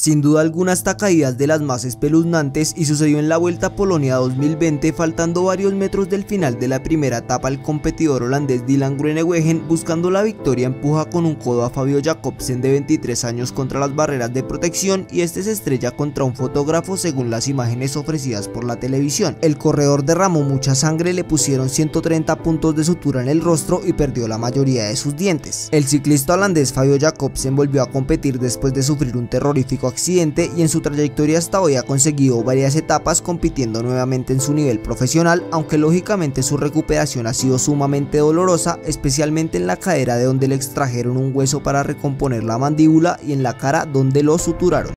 Sin duda alguna esta caída de las más espeluznantes y sucedió en la Vuelta a Polonia 2020 faltando varios metros del final de la primera etapa el competidor holandés Dylan Groenewegen buscando la victoria empuja con un codo a Fabio Jacobsen de 23 años contra las barreras de protección y este se estrella contra un fotógrafo según las imágenes ofrecidas por la televisión. El corredor derramó mucha sangre, le pusieron 130 puntos de sutura en el rostro y perdió la mayoría de sus dientes. El ciclista holandés Fabio Jacobsen volvió a competir después de sufrir un terrorífico accidente y en su trayectoria hasta hoy ha conseguido varias etapas compitiendo nuevamente en su nivel profesional, aunque lógicamente su recuperación ha sido sumamente dolorosa, especialmente en la cadera de donde le extrajeron un hueso para recomponer la mandíbula y en la cara donde lo suturaron.